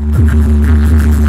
Gracias.